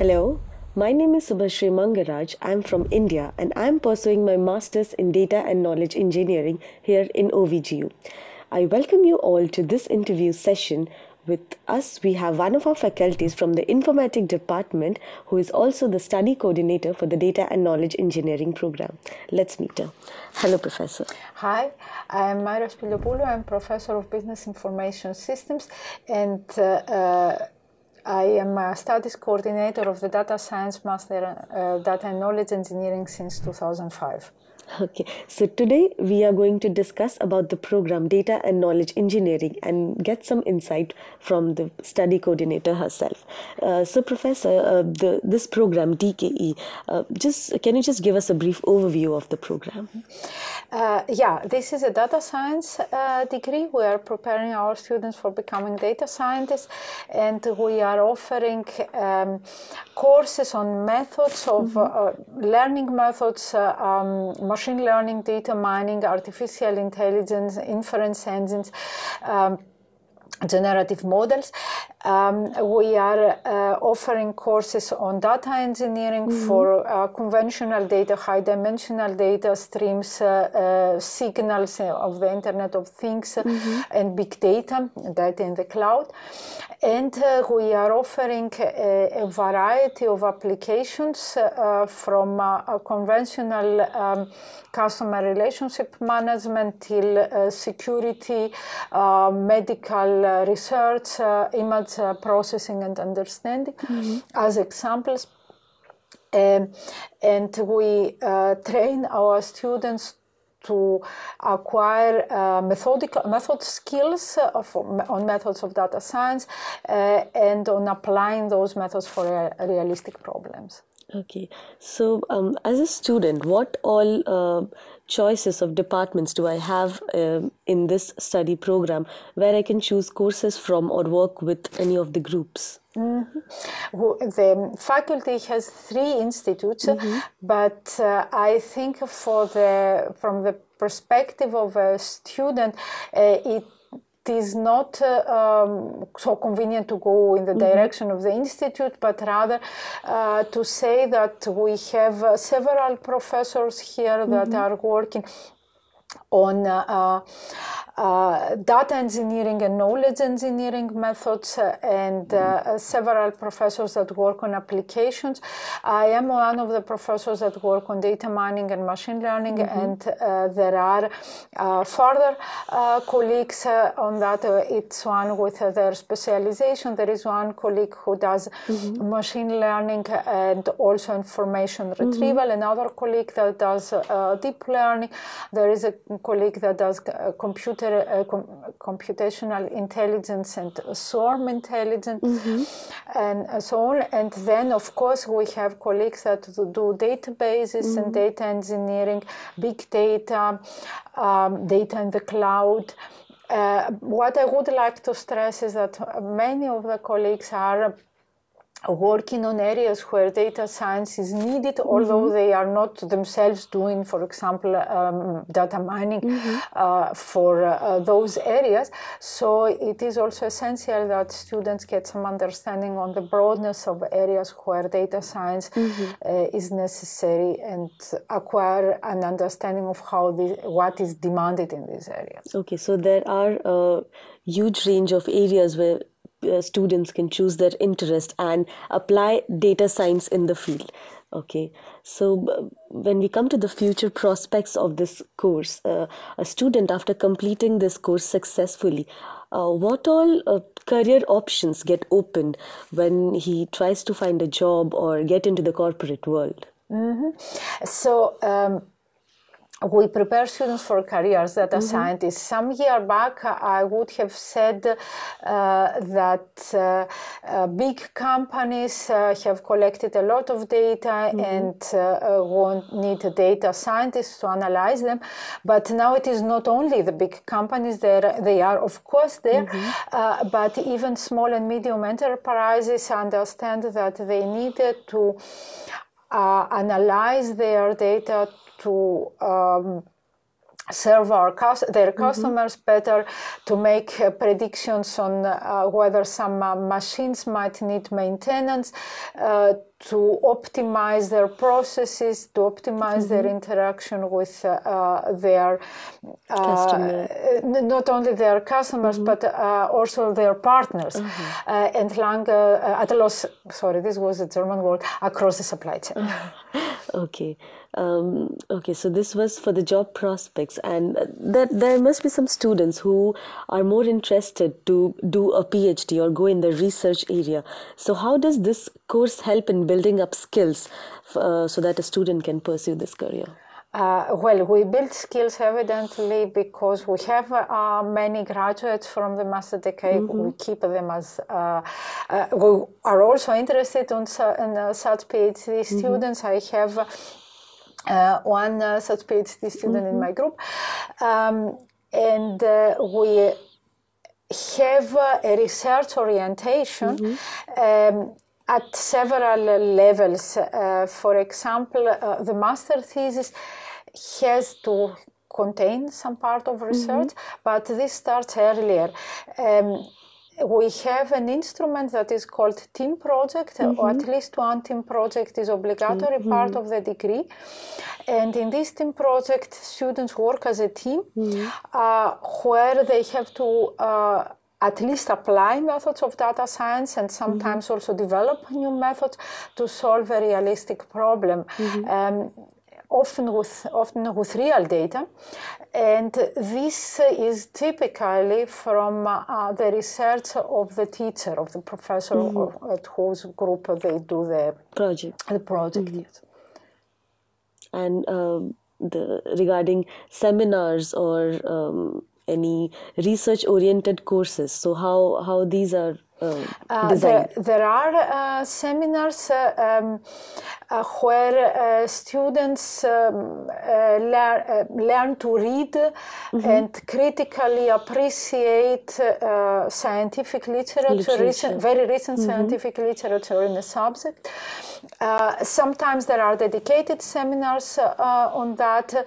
Hello, my name is Subhashri Mangaraj. I'm from India and I'm pursuing my master's in data and knowledge engineering here in OVGU. I welcome you all to this interview session. With us, we have one of our faculties from the Informatic Department who is also the study coordinator for the Data and Knowledge Engineering program. Let's meet her. Hello, Professor. Hi, I'm Myra Spiliopoulou. I'm Professor of Business Information Systems and uh, uh, I am a studies coordinator of the Data Science Master uh, Data and Knowledge Engineering since 2005. Okay, so today we are going to discuss about the program Data and Knowledge Engineering and get some insight from the study coordinator herself. Uh, so, Professor, uh, the, this program DKE, uh, just can you just give us a brief overview of the program? Uh, yeah, this is a data science uh, degree. We are preparing our students for becoming data scientists, and we are offering um, courses on methods of mm-hmm. learning methods. Um, machine learning, data mining, artificial intelligence, inference engines. Um, generative models. Um, we are uh, offering courses on data engineering mm -hmm. for uh, conventional data, high dimensional data streams, uh, uh signals of the Internet of Things, mm -hmm. and big data, data in the cloud. And uh, we are offering a, a, variety of applications uh, from conventional um, customer relationship management till security, medical research, image processing and understanding mm-hmm. as examples. Um, and we uh, train our students to acquire uh, methodical method skills of, on methods of data science uh, and on applying those methods for realistic problems. Okay, so um, as a student, what all uh, choices of departments do I have um, in this study program where I can choose courses from or work with any of the groups? Mm-hmm. The faculty has three institutes, mm-hmm. but uh, I think for the from the perspective of a student, uh, it is not uh, um, so convenient to go in the mm-hmm. direction of the institute, but rather uh, to say that we have uh, several professors here that mm-hmm. are working on uh, uh, data engineering and knowledge engineering methods uh, and uh, several professors that work on applications. I am one of the professors that work on data mining and machine learning mm-hmm. and uh, there are uh, further colleagues on that. it's one with their specialization. There is one colleague who does mm-hmm. machine learning and also information mm-hmm. retrieval, mm-hmm. another colleague that does deep learning. There is a colleague that does computer uh, com computational intelligence and swarm intelligence mm-hmm. and uh, so on. And then, of course, we have colleagues that do databases mm-hmm. and data engineering, big data, um, data in the cloud. Uh, what I would like to stress is that many of the colleagues are working on areas where data science is needed, mm-hmm. although they are not themselves doing, for example, um, data mining mm-hmm. uh, for uh, those areas. So it is also essential that students get some understanding on the broadness of areas where data science mm-hmm. uh, is necessary and acquire an understanding of how the, what is demanded in these areas. Okay, so there are a huge range of areas where uh, students can choose their interest and apply data science in the field okay so when we come to the future prospects of this course uh, a student after completing this course successfully uh, what all uh, career options get opened when he tries to find a job or get into the corporate world mm-hmm. so um, we prepare students for careers data mm-hmm. scientists. Some year back, I would have said uh, that uh, uh, big companies uh, have collected a lot of data mm-hmm. and uh, uh, won't need data scientists to analyze them. But now it is not only the big companies; there they are, of course, there. Mm-hmm. but even small and medium enterprises understand that they needed to analyze their data to um, serve our their customers mm-hmm. better to make uh, predictions on uh, whether some uh, machines might need maintenance uh, to optimize their processes to optimize mm-hmm. their interaction with uh, uh, their not only their customers mm-hmm. but also their partners mm-hmm. and lang at a loss sorry this was a german word across the supply chain okay um, okay, so this was for the job prospects, and that there must be some students who are more interested to do a PhD or go in the research area. So, how does this course help in building up skills uh, so that a student can pursue this career? Uh, well, we build skills evidently because we have uh, many graduates from the master decade. Mm-hmm. We keep them as uh, uh we are also interested in, in uh, such PhD mm-hmm. students. I have uh, one uh, such PhD student mm-hmm. in my group. Um, and uh, we have a research orientation mm-hmm. um, at several levels. Uh, for example, uh, the master thesis has to contain some part of research, mm-hmm. but this starts earlier. Um, we have an instrument that is called team project, mm-hmm. or at least one team project is obligatory mm-hmm. part of the degree. And in this team project, students work as a team mm-hmm. uh, where they have to uh, at least apply methods of data science and sometimes mm-hmm. also develop new methods to solve a realistic problem. Mm-hmm. Um, often with often with real data, and this is typically from uh, the research of the teacher of the professor mm-hmm. at whose group they do the project. The project. Mm-hmm. Yes. And um, the regarding seminars or um, any research oriented courses. So how how these are uh, uh, there, there, are uh, seminars um, where students um, learn, learn to read mm-hmm. and critically appreciate scientific literature, literature. Recent, very recent mm-hmm. scientific literature in the subject. sometimes there are dedicated seminars on that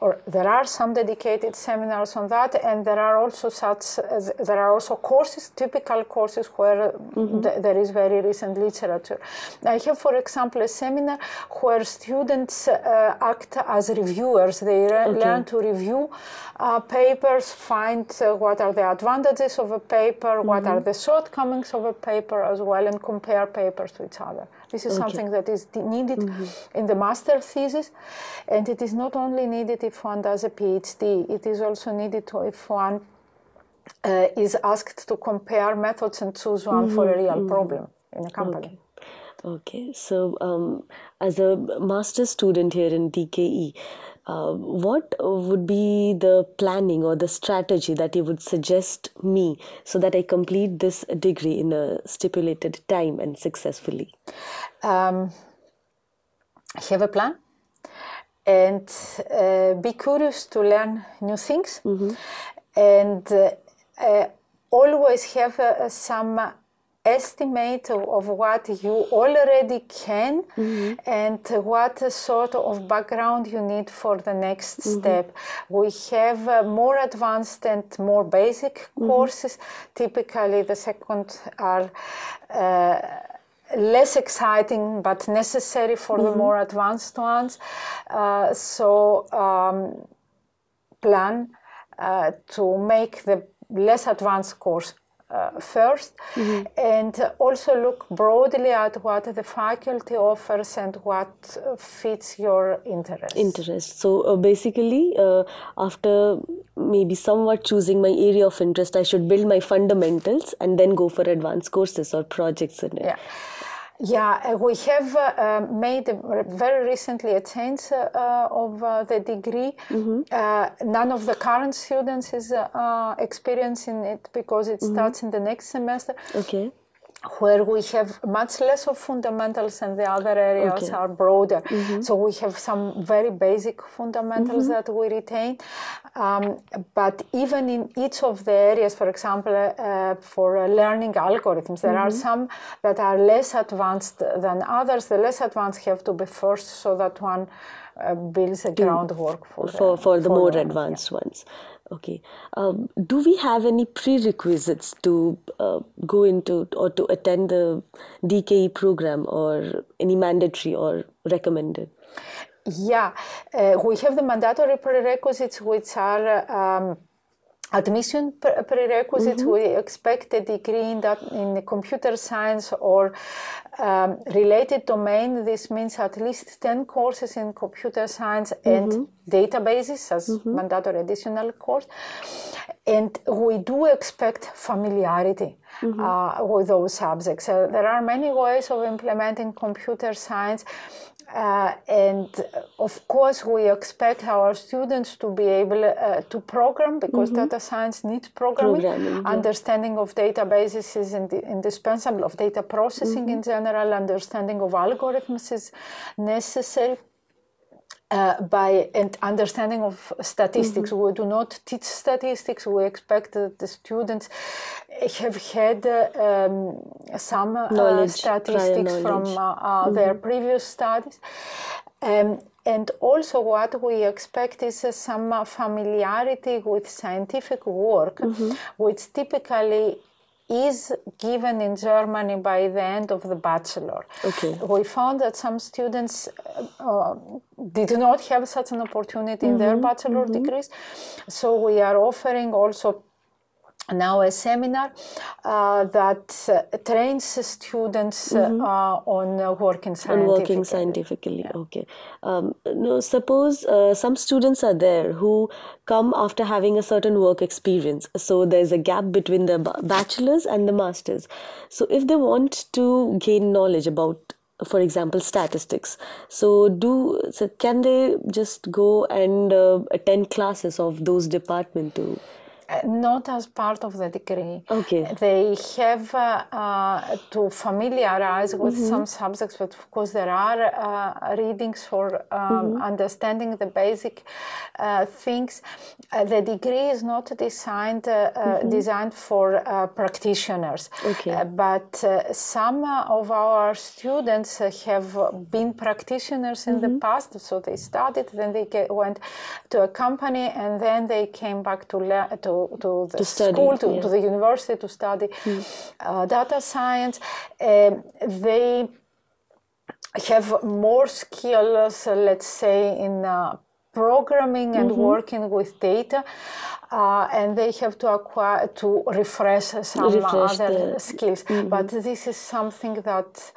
or there are some dedicated seminars on that, and there are also such uh, there are also courses, typical courses where mm-hmm. th- there is very recent literature. I have, for example, a seminar where students uh, act as reviewers. They re- okay. learn to review uh, papers, find uh, what are the advantages of a paper, mm-hmm. what are the shortcomings of a paper as well, and compare papers to each other. This is okay. something that is needed mm-hmm. in the master thesis, and it is not only needed if one does a PhD, it is also needed if one uh, is asked to compare methods and choose one mm-hmm. for a real mm-hmm. problem in a company. Okay. Okay, so um, as a master student here in DKE, uh, what would be the planning or the strategy that you would suggest me so that I complete this degree in a stipulated time and successfully? Um, have a plan and uh, be curious to learn new things mm-hmm. and uh, uh always have uh, some estimate of what you already can mm-hmm. and what sort of background you need for the next mm-hmm. step. We have uh, more advanced and more basic mm-hmm. courses. Typically, the second are. Uh, less exciting but necessary for the mm-hmm. more advanced ones. Uh, so, um, plan uh, to make the less advanced course uh, 1st mm-hmm. and also look broadly at what the faculty offers and what fits your interest. Interest. So uh, basically, uh, after maybe somewhat choosing my area of interest, I should build my fundamentals and then go for advanced courses or projects in it. Yeah. Yeah, uh, we have uh, made very recently a change uh, of uh, the degree. Mm-hmm. Uh, none of the current students is uh, experiencing it because it mm-hmm. starts in the next semester. Okay. Where we have much less of fundamentals and the other areas Okay. are broader. So we have some very basic fundamentals that we retain. Um, but even in each of the areas, for example, uh, for learning algorithms, there are some that are less advanced than others. The less advanced have to be first so that one uh, builds a groundwork for, for, the, for the more learning. advanced ones. Okay. Um, do we have any prerequisites to uh, go into or to attend the DKE program or any mandatory or recommended? Yeah, uh, we have the mandatory prerequisites, which are um, admission pre- prerequisites. We expect a degree in that in computer science or um, related domain. This means at least ten courses in computer science and databases as mandatory additional course. And we do expect familiarity uh, with those subjects. Uh, there are many ways of implementing computer science. Uh, and uh, of course, we expect our students to be able uh, to program because data science needs programming. Programming, yeah. Understanding of databases is indi- indispensable, of data processing in general, understanding of algorithms is necessary. Uh, by and understanding of statistics. We do not teach statistics. We expect that the students have had uh, um, some uh, statistics from uh, uh, their previous studies. Um, and also, what we expect is uh, some familiarity with scientific work, which typically is given in Germany by the end of the bachelor. Okay. We found that some students uh, uh, did not have such an opportunity in their bachelor degrees, so we are offering also now a seminar uh, that uh, trains students uh, on uh, working on scientifically. working scientifically okay. Um, no suppose uh, some students are there who come after having a certain work experience. So there's a gap between the bachelor's and the master's. So if they want to gain knowledge about for example statistics so do so can they just go and uh, attend classes of those department to not as part of the degree. Okay. They have uh, uh, to familiarize with some subjects, but of course there are uh, readings for um, understanding the basic uh, things. Uh, the degree is not designed uh, uh, designed for uh, practitioners, Okay. But uh, some of our students uh, have been practitioners in the past, so they studied, then they get, went to a company, and then they came back to learn to, to the To study, school, to, yeah. to the university to study uh, data science. Um, they have more skills, let's say, in uh, programming and Mm-hmm. working with data. Uh, and they have to acquire to refresh some Refresh other the- skills. But this is something that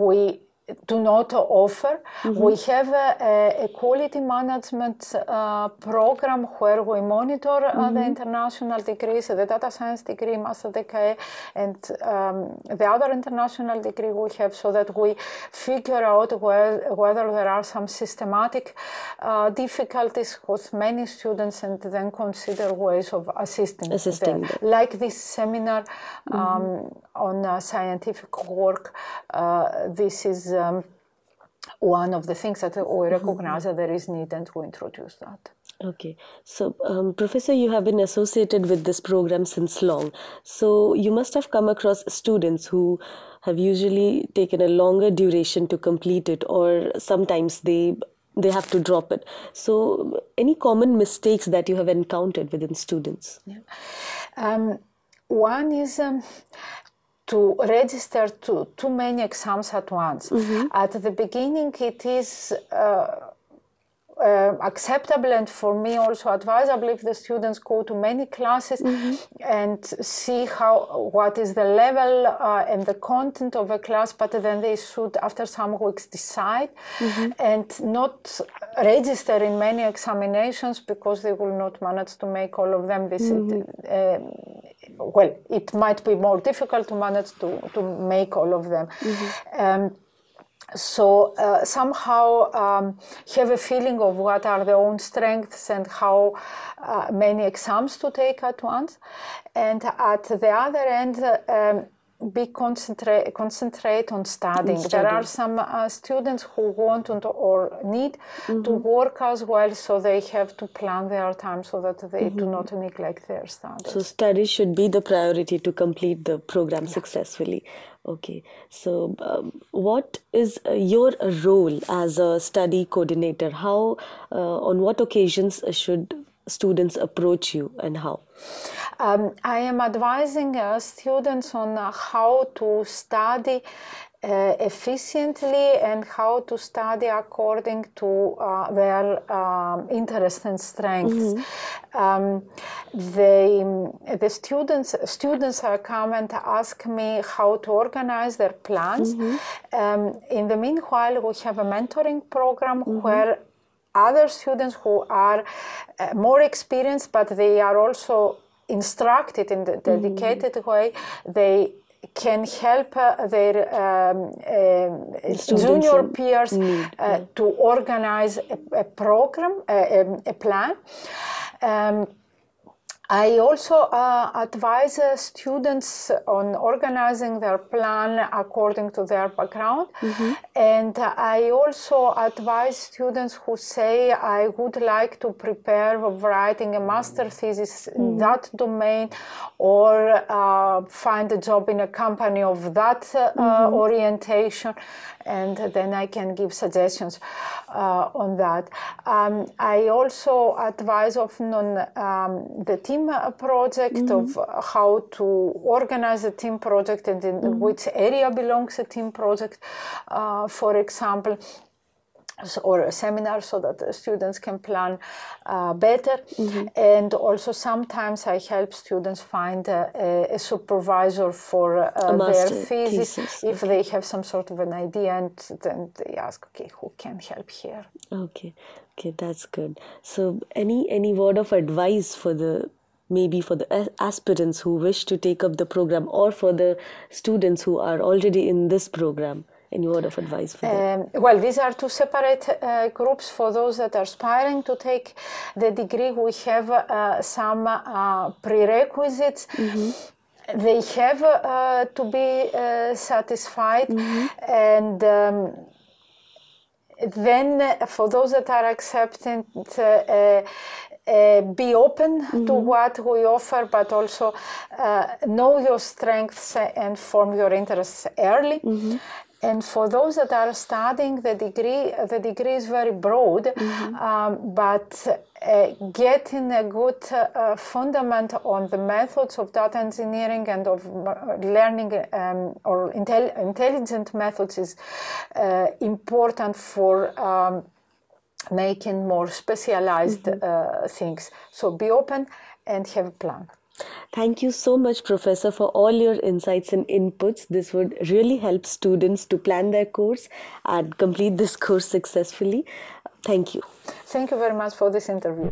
we do not offer. We have a, a quality management uh, program where we monitor uh, the international degrees, the data science degree, master degree, and um, the other international degree we have, so that we figure out where, whether there are some systematic uh, difficulties with many students, and then consider ways of assisting, Assisting them. them. Like this seminar um, on uh, scientific work, uh, this is um, one of the things that we recognize that there is need and we introduce that. Okay, so um, Professor, you have been associated with this program since long. So you must have come across students who have usually taken a longer duration to complete it, or sometimes they they have to drop it. So, any common mistakes that you have encountered within students? Um, one is um, to register to too many exams at once. At the beginning, it is uh, uh, acceptable and for me also advisable if the students go to many classes and see how what is the level uh, and the content of a class but then they should after some weeks decide and not register in many examinations because they will not manage to make all of them this is, uh, well it might be more difficult to manage to, to make all of them. Um, so uh, somehow um, have a feeling of what are their own strengths and how uh, many exams to take at once. And at the other end uh, um, be concentrate concentrate on studying. There are some uh, students who want and, or need mm-hmm. to work as well, so they have to plan their time so that they mm-hmm. do not neglect their studies. So studies should be the priority to complete the program yeah. successfully. Okay, so um, what is uh, your role as a study coordinator? How, uh, on what occasions should students approach you and how? Um, I am advising uh, students on uh, how to study uh, efficiently and how to study according to uh, their um, interests and strengths. Mm-hmm. Um, they, the students students come and ask me how to organize their plans. Mm-hmm. Um, in the meanwhile, we have a mentoring program mm-hmm. where other students who are uh, more experienced, but they are also instructed in the dedicated mm-hmm. way. They can help uh, their um, uh, junior peers uh, to organize a, a program, a, a plan. Um, I also uh, advise uh, students on organizing their plan according to their background. Mm-hmm. And uh, I also advise students who say, I would like to prepare for writing a master thesis mm-hmm. in that domain or uh, find a job in a company of that uh, mm-hmm. orientation and then I can give suggestions uh, on that. Um, I also advise often on um, the team project mm-hmm. of how to organize a team project and in mm-hmm. which area belongs a team project. Uh, for example, or a seminar so that students can plan uh, better. Mm-hmm. And also sometimes I help students find a, a supervisor for uh, their thesis, thesis, if okay. they have some sort of an idea and then they ask, okay, who can help here? Okay, okay, that's good. So any any word of advice for the maybe for the aspirants who wish to take up the program or for the students who are already in this program? Any word of advice for them? Um, well, these are two separate uh, groups. For those that are aspiring to take the degree, we have uh, some uh, prerequisites. Mm-hmm they have uh, to be uh, satisfied mm-hmm. and um, then for those that are accepted uh, uh, be open mm-hmm. to what we offer but also know your strengths and form your interests early mm-hmm. And for those that are studying the degree, the degree is very broad, mm-hmm. um, but uh, getting a good uh, fundament on the methods of data engineering and of uh, learning um, or intel- intelligent methods is uh, important for um, making more specialized mm-hmm. Uh, things. So be open and have a plan. Thank you so much, Professor, for all your insights and inputs. This would really help students to plan their course and complete this course successfully. Thank you. Thank you very much for this interview.